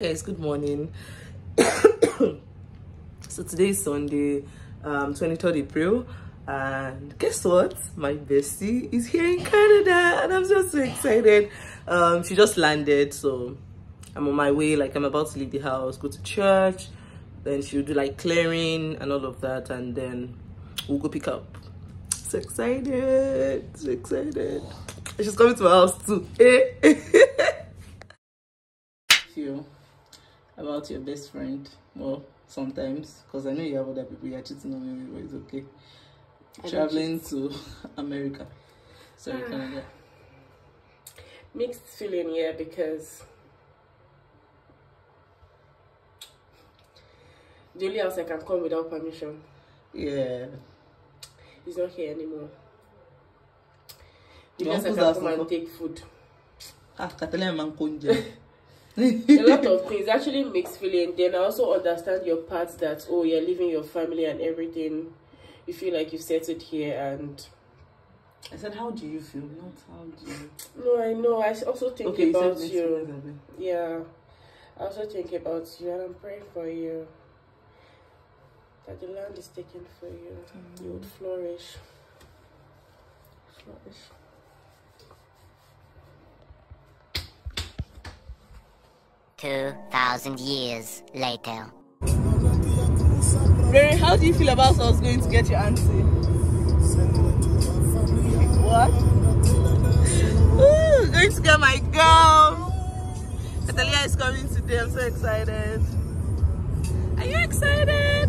guys good morning. So today is sunday um 23rd april and guess what? My bestie is here in canada and i'm just so excited. Um she just landed so i'm on my way like i'm about to leave the house go to church then she'll do like clearing and all of that and then we'll go pick up. So excited so excited. She's coming to my house too feel about your best friend well sometimes because i know you have other people you're cheating on me but it's okay. I traveling to america. Sorry canada. Mixed feeling yeah, because the only house I can come without permission. Yeah. Is not here anymore. The house I can come and take food. ah catalan man konja A lot of things actually mixed feeling. Then I also understand your part that oh you're leaving your family and everything. You feel like you've settled here and i said how do you feel not how do you no I know I also think okay about next you. Yeah, I also think about you and I'm praying for you. That the land is taken for you. Mm-hmm. You would flourish. Flourish. Two thousand years later. Mary, how do you feel about us going to get your auntie? What? Ooh, going to get my girl. Natalia is coming today. I'm so excited. Are you excited?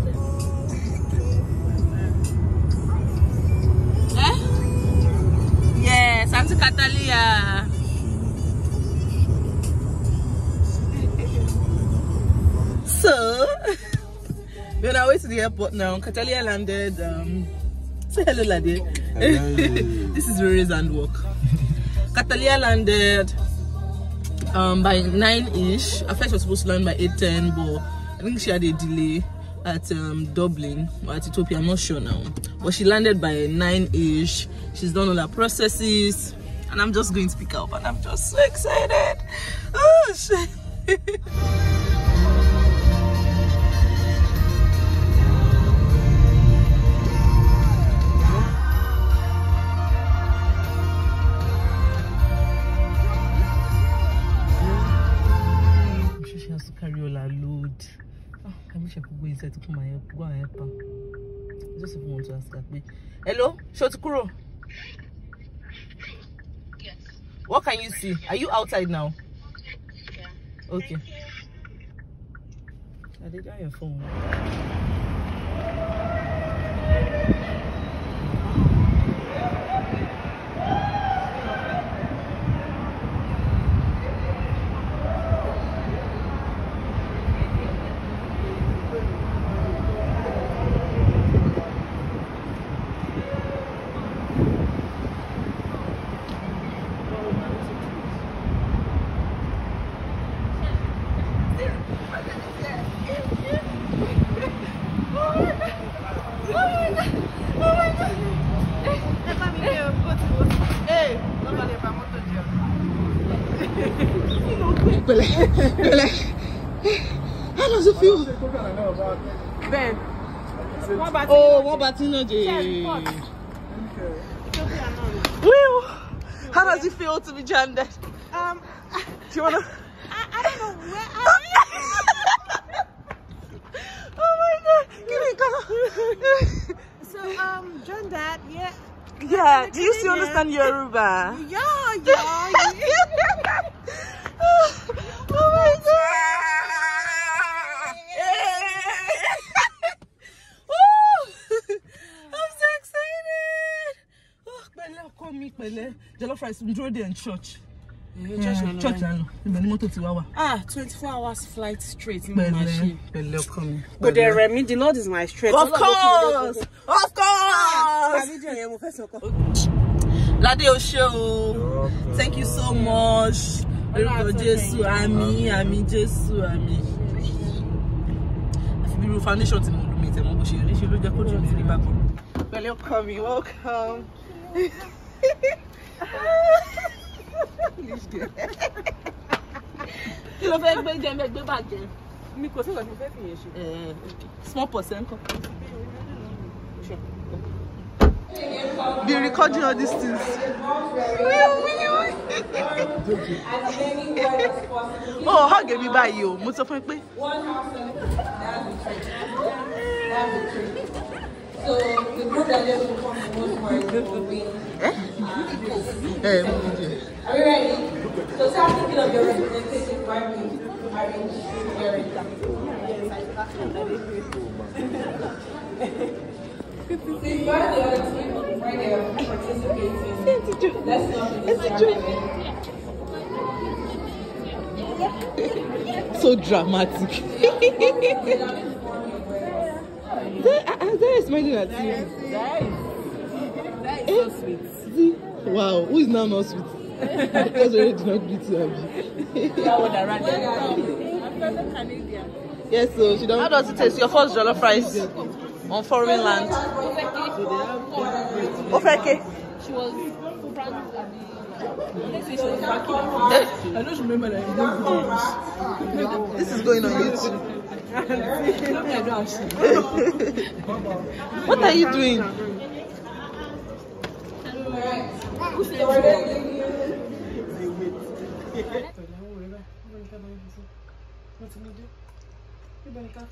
Eh? Yes, Auntie Catalia. The airport now. Catalia landed. Um, say hello, Lade. this is Rori's handwork. Catalia landed um, by 9-ish. At first, she was supposed to land by 8.10, but I think she had a delay at um, Dublin or at Ethiopia. I'm not sure now. But she landed by 9-ish. She's done all her processes. And I'm just going to pick up and I'm just so excited. Oh, shit. I wish I could go inside to come and help, go and help her. I just even want to ask her. Wait. Hello, Shotukuro. Yes. What can you see? Are you outside now? Yeah. Okay. I did on your phone. How does it feel? Ben, Oh, what about you, Jay? Will, how does it feel to be gendered? Um, Do you wanna? I, I don't know where oh my god, give me a So, um, Dad, yeah. Yeah, do you still understand Yoruba? Yeah, yeah. yeah. Rice ń dúró dé in church. church Eh, church lánàá ibẹ̀ ni mọ́tò ti wá wà. Ah, 24 hours flight straight in my Pẹ̀lẹ́ machine. pẹ̀lẹ́ ọkọ mi. But the Remy, the Lord is my strength. Of course! Of course! Lade Osho, thank you so much. Lórúkọ Jésù, àmì, àmì Jésù, àmì. Àfi bí irú foundation tí mo lò mí tẹ̀ mọ́ bó ṣe rí ṣe ló jẹ́ kó jù mí rí bákan. Pẹ̀lẹ́ ọkọ mi, welcome. kí ló fẹ́ gbé jẹ́ gbé bàjẹ́ mi kò sí mo fẹ́ fi yẹn ṣe. Eh, small percent kan. Be recording all these things. oh, hug me by you. Mo sọ fún ẹ pé. So the group that just come to one more will. Eh. Are we ready? So start thinking of your representative while we arrange your So you are the other team participating. Let's not be distracted. So dramatic. smiling at you. That is so sweet. See? Wow, who is now not sweet? because already did not greet you, Abby. That one around there. Yes, so she don't. How does it taste? Your first jollof rice on foreign land. Ofeke. She was I don't remember that. This is going on YouTube. what are you doing?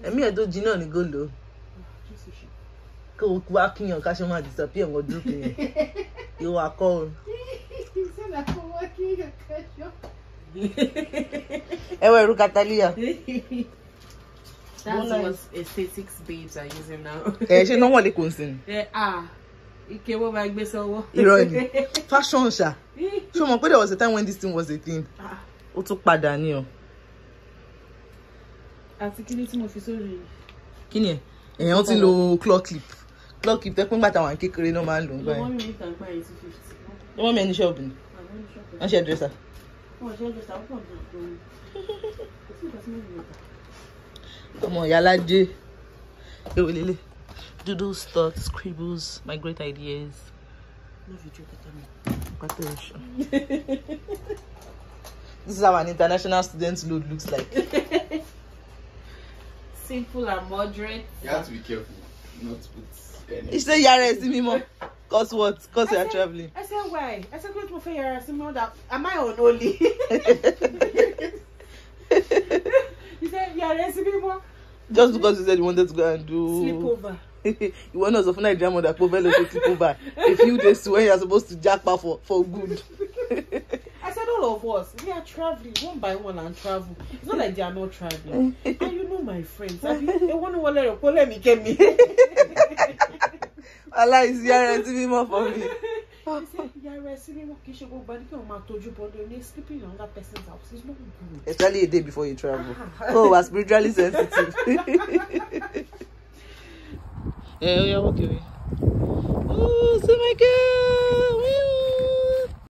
Ẹ̀mí ẹ̀ tó jí náà ní gòlò. Kó o wá kíyàn ká ṣe máa disappear wọn dúró yẹn. Ìwà kọ́ o. Ẹ wọ ẹ̀rú Catalia. That's what aesthetics babes are using now. Ẹ ṣe náà wọ̀n lè kò ń sìn. Eh, ah, ike wo máa gbé sọ́wọ́. Irọ́ ni. Fashion ṣá. Ṣé o mọ̀ pé there was a time when this thing was a thing? Ah, Ó tún padà ní o. Àti kí ni tí mo fi sórí. Kí ni ẹ̀? Èèyàn ti lo claw clip. Claw clip tẹ́ pín gbàtà àwọn kékeré náà máa ń lò ń gbà Lọ́wọ́ yẹn. mi níta gbá yìí two fifty. Wọ́n mẹ́ni ṣọ́ọ̀bù ni. Wọ́n ṣe dresser. Wọ́n ṣe jẹ́ sàpọ̀ ní àgbo ni. Kò sí nǹkan tí mo lè gbà. Ọmọ ìyálájé ewé lélẹ̀ doodles thoughts scribbles my great ideas Love you, Joe Katami. pátá ẹ̀ṣọ́. this is how an international student load looks like. Simple and moderate. You have to be careful not to put any. iṣẹ́ yàrá ẹ̀ sí mímọ́ cause what cause you are travelling. I said why? I said kí ló fẹ́ yàrá sí mọ́ that am I on only? He said yàrá sí mímọ́. just because you said you wanted to go and do. Sleepover. ìwọ náà sọ fún nàìjíríà mọ̀dà pé o fẹ́ lọ ṣe sleep over a few days to when you are supposed to japa for for good. I said all of us, we are traveling one by one and travel. It's not like they are not traveling. and you know my friends. I want to let her let me get me. aláìsí yàrá ẹ̀ sí more for me. He said, yàrá sí mímọ́ kì í ṣe gbogbo àdìkẹ́ wọn máa tọ́jú bọ́dọ̀ ní sleeping in another person's house. It's not good. especially a day before you travel. Oh, we're spiritually sensitive. Eh, oh yeah, walk away. Oh, so my girl.